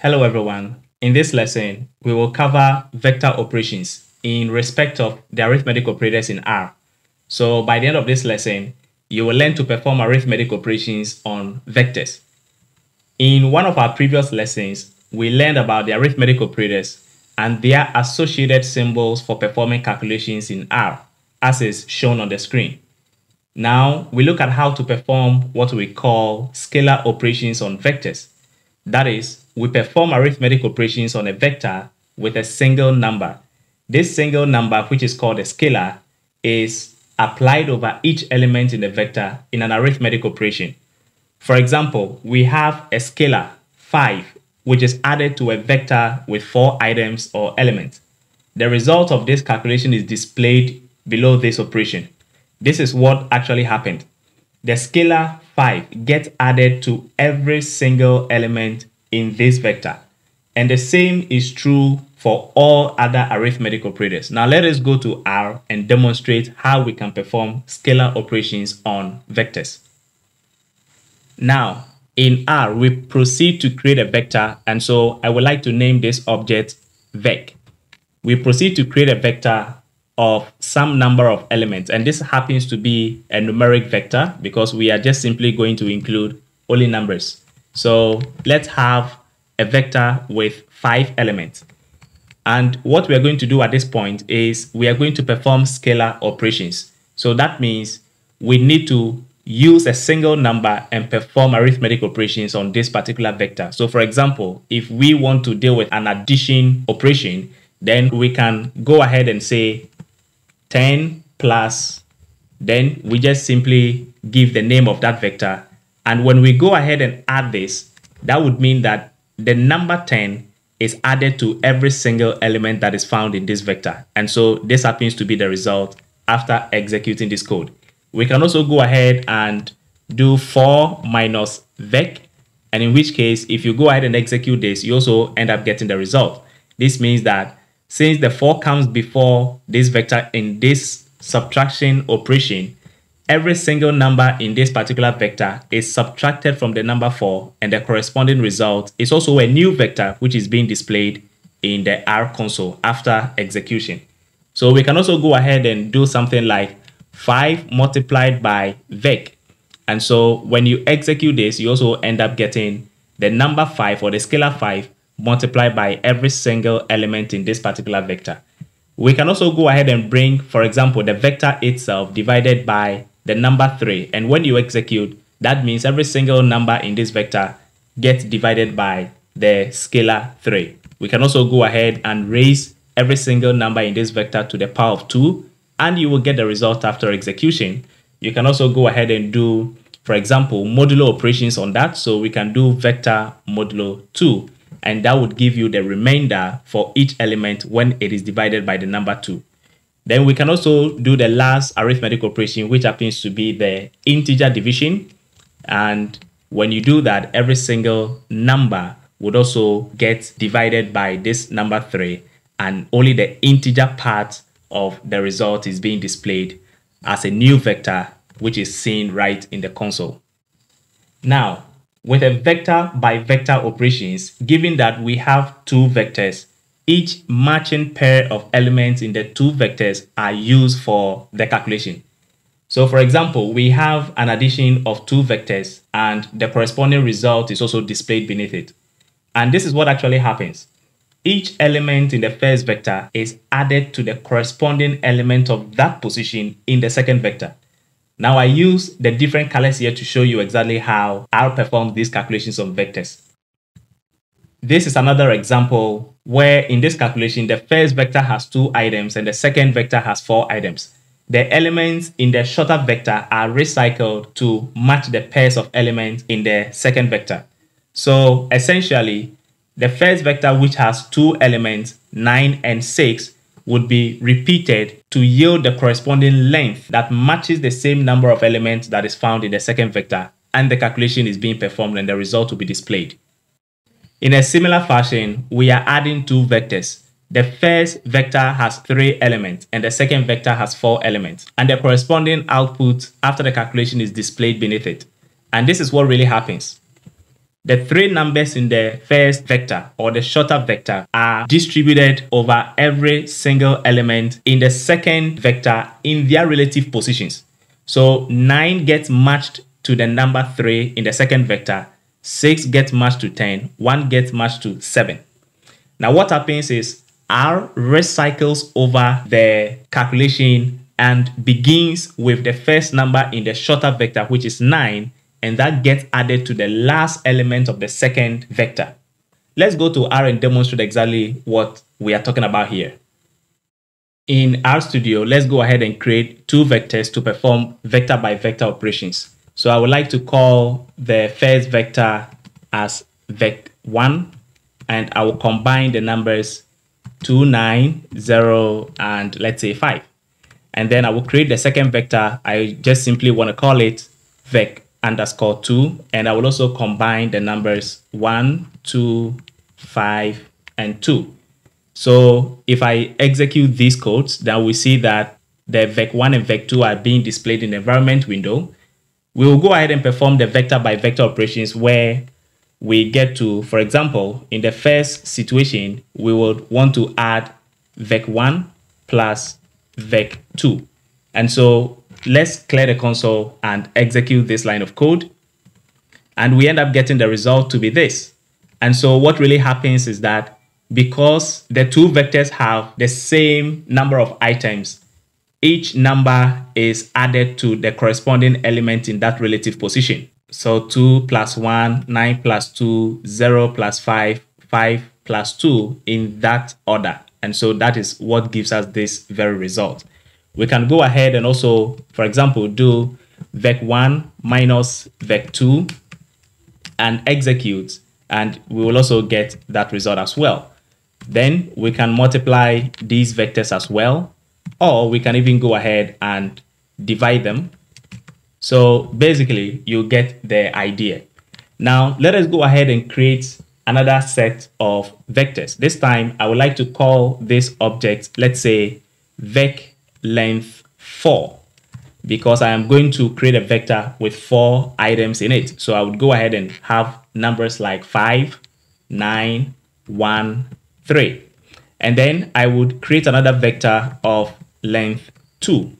Hello everyone. In this lesson, we will cover vector operations in respect of the arithmetic operators in R. So by the end of this lesson, you will learn to perform arithmetic operations on vectors. In one of our previous lessons, we learned about the arithmetic operators and their associated symbols for performing calculations in R, as is shown on the screen. Now, we look at how to perform what we call scalar operations on vectors. That is, we perform arithmetic operations on a vector with a single number. This single number, which is called a scalar, is applied over each element in the vector in an arithmetic operation. For example, we have a scalar 5, which is added to a vector with four items or elements. The result of this calculation is displayed below this operation. This is what actually happened. The scalar 5 gets added to every single element in this vector. And the same is true for all other arithmetic operators. Now let us go to R and demonstrate how we can perform scalar operations on vectors. Now, in R, we proceed to create a vector, and so I would like to name this object vec. We proceed to create a vector of some number of elements, and this happens to be a numeric vector because we are just simply going to include only numbers. So let's have a vector with five elements. And what we are going to do at this point is we are going to perform scalar operations. So that means we need to use a single number and perform arithmetic operations on this particular vector. So for example, if we want to deal with an addition operation, then we can go ahead and say 10 plus, then we just simply give the name of that vector and when we go ahead and add this, that would mean that the number 10 is added to every single element that is found in this vector. And so this happens to be the result after executing this code. We can also go ahead and do 4 minus vec, and in which case, if you go ahead and execute this, you also end up getting the result. This means that since the 4 comes before this vector in this subtraction operation, every single number in this particular vector is subtracted from the number 4 and the corresponding result is also a new vector which is being displayed in the R console after execution. So we can also go ahead and do something like 5 multiplied by vec. And so when you execute this, you also end up getting the number 5 or the scalar 5 multiplied by every single element in this particular vector. We can also go ahead and bring, for example, the vector itself divided by the number 3. And when you execute, that means every single number in this vector gets divided by the scalar 3. We can also go ahead and raise every single number in this vector to the power of 2 and you will get the result after execution. You can also go ahead and do, for example, modulo operations on that. So we can do vector modulo 2 and that would give you the remainder for each element when it is divided by the number 2. Then we can also do the last arithmetic operation, which happens to be the integer division. And when you do that, every single number would also get divided by this number 3, and only the integer part of the result is being displayed as a new vector, which is seen right in the console. Now, with a vector by vector operations, given that we have two vectors, each matching pair of elements in the two vectors are used for the calculation. So for example, we have an addition of two vectors and the corresponding result is also displayed beneath it. And this is what actually happens. Each element in the first vector is added to the corresponding element of that position in the second vector. Now I use the different colors here to show you exactly how I'll perform these calculations on vectors. This is another example where in this calculation, the first vector has two items and the second vector has four items. The elements in the shorter vector are recycled to match the pairs of elements in the second vector. So essentially, the first vector which has two elements, 9 and 6, would be repeated to yield the corresponding length that matches the same number of elements that is found in the second vector and the calculation is being performed and the result will be displayed. In a similar fashion, we are adding two vectors. The first vector has three elements and the second vector has four elements and the corresponding output after the calculation is displayed beneath it. And this is what really happens. the three numbers in the first vector or the shorter vector are distributed over every single element in the second vector in their relative positions. So 9 gets matched to the number 3 in the second vector, 6 gets matched to 10, 1 gets matched to 7. Now what happens is R recycles over the calculation and begins with the first number in the shorter vector, which is 9, and that gets added to the last element of the second vector. Let's go to R and demonstrate exactly what we are talking about here. In RStudio, let's go ahead and create two vectors to perform vector by vector operations. So I would like to call the first vector as vec1 and I will combine the numbers 2, 9, 0, and let's say 5. And then I will create the second vector. I just simply want to call it vec underscore 2 and I will also combine the numbers 1, 2, 5, and 2. So if I execute these codes, then we see that the vec1 and vec2 are being displayed in the environment window. We will go ahead and perform the vector by vector operations where we get to, for example, in the first situation, we would want to add vec1 plus vec2. And so let's clear the console and execute this line of code. And we end up getting the result to be this. And so what really happens is that because the two vectors have the same number of items, each number is added to the corresponding element in that relative position. So 2 plus 1, 9 plus 2, 0 plus 5, 5 plus 2 in that order. And so that is what gives us this very result we can go ahead and also, for example, do vec1 minus vec2 and execute, and we will also get that result as well. Then we can multiply these vectors as well, or we can even go ahead and divide them. So basically, you get the idea. Now, let us go ahead and create another set of vectors. This time, I would like to call this object, let's say, vec length 4 because I am going to create a vector with four items in it. So I would go ahead and have numbers like 5, 9, 1, 3. And then I would create another vector of length 2.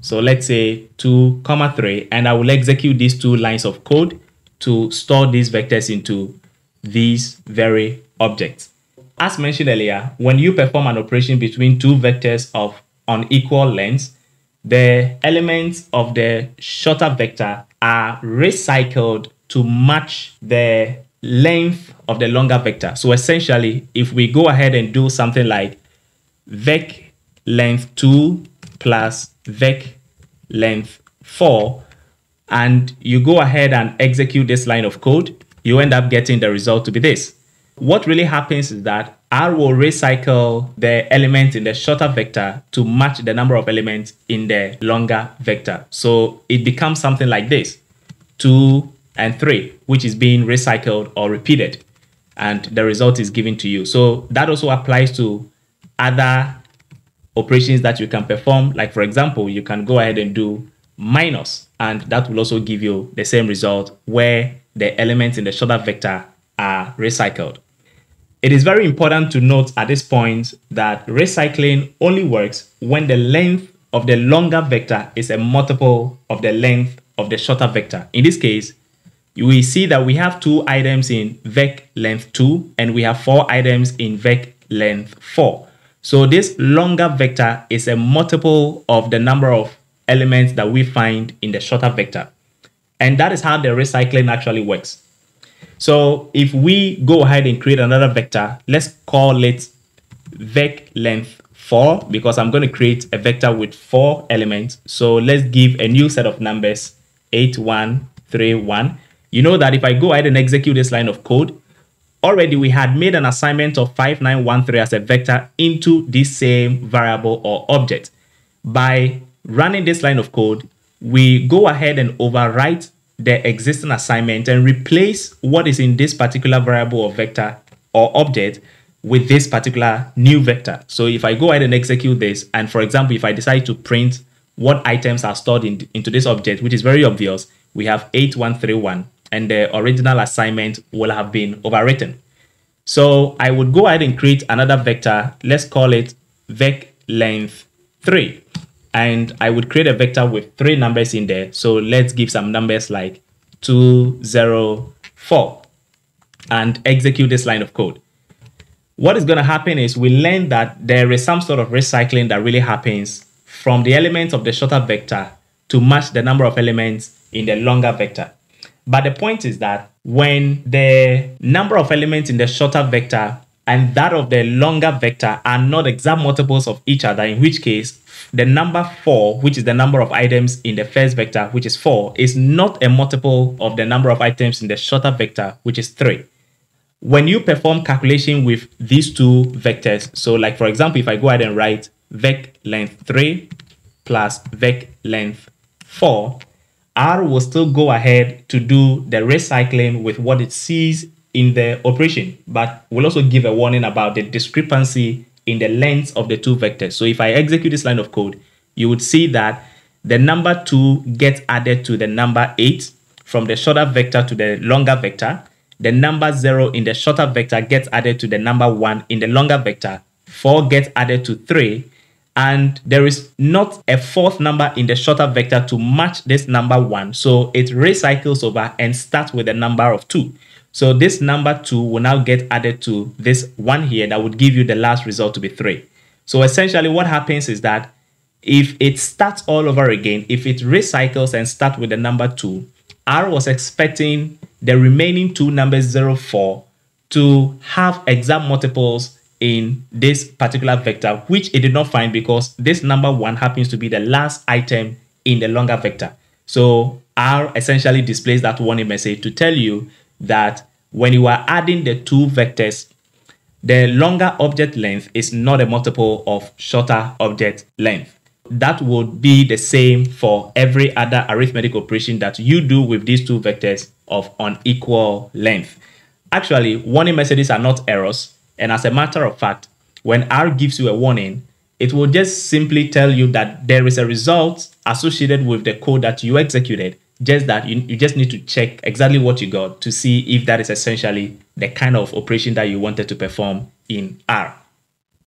So let's say 2 comma 3 and I will execute these two lines of code to store these vectors into these very objects. As mentioned earlier, when you perform an operation between two vectors of unequal lengths, the elements of the shorter vector are recycled to match the length of the longer vector. So essentially, if we go ahead and do something like vec length 2 plus vec length 4, and you go ahead and execute this line of code, you end up getting the result to be this. What really happens is that R will recycle the element in the shorter vector to match the number of elements in the longer vector. So it becomes something like this, 2 and 3, which is being recycled or repeated. And the result is given to you. So that also applies to other operations that you can perform. Like for example, you can go ahead and do minus, and that will also give you the same result where the elements in the shorter vector are recycled. It is very important to note at this point that recycling only works when the length of the longer vector is a multiple of the length of the shorter vector. In this case, we see that we have two items in vec length 2 and we have four items in vec length 4. So this longer vector is a multiple of the number of elements that we find in the shorter vector. And that is how the recycling actually works. So if we go ahead and create another vector, let's call it vec length 4 because I'm going to create a vector with four elements. So let's give a new set of numbers 8, 1, 3, 1. You know that if I go ahead and execute this line of code, already we had made an assignment of 5913 as a vector into this same variable or object. By running this line of code, we go ahead and overwrite the existing assignment and replace what is in this particular variable or vector or object with this particular new vector. So if I go ahead and execute this, and for example, if I decide to print what items are stored in, into this object, which is very obvious, we have 8131. And the original assignment will have been overwritten. So I would go ahead and create another vector. Let's call it vec length 3. And I would create a vector with three numbers in there. So let's give some numbers like 2, 0, 4 and execute this line of code. What is going to happen is we learn that there is some sort of recycling that really happens from the elements of the shorter vector to match the number of elements in the longer vector. But the point is that when the number of elements in the shorter vector and that of the longer vector are not exact multiples of each other, in which case the number 4, which is the number of items in the first vector, which is 4, is not a multiple of the number of items in the shorter vector, which is 3. When you perform calculation with these two vectors, so like for example, if I go ahead and write vec length 3 plus vec length 4, R will still go ahead to do the recycling with what it sees in the operation, but will also give a warning about the discrepancy in the length of the two vectors. So if I execute this line of code, you would see that the number 2 gets added to the number 8 from the shorter vector to the longer vector. The number 0 in the shorter vector gets added to the number 1 in the longer vector. 4 gets added to 3 and there is not a fourth number in the shorter vector to match this number 1. So it recycles over and starts with a number of 2. So this number 2 will now get added to this 1 here that would give you the last result to be 3. So essentially what happens is that if it starts all over again, if it recycles and starts with the number 2, R was expecting the remaining two numbers 0, 4 to have exact multiples in this particular vector, which it did not find because this number one happens to be the last item in the longer vector. So R essentially displays that warning message to tell you that when you are adding the two vectors, the longer object length is not a multiple of shorter object length. That would be the same for every other arithmetic operation that you do with these two vectors of unequal length. Actually, warning messages are not errors. And as a matter of fact, when R gives you a warning, it will just simply tell you that there is a result associated with the code that you executed. Just that you, you just need to check exactly what you got to see if that is essentially the kind of operation that you wanted to perform in R.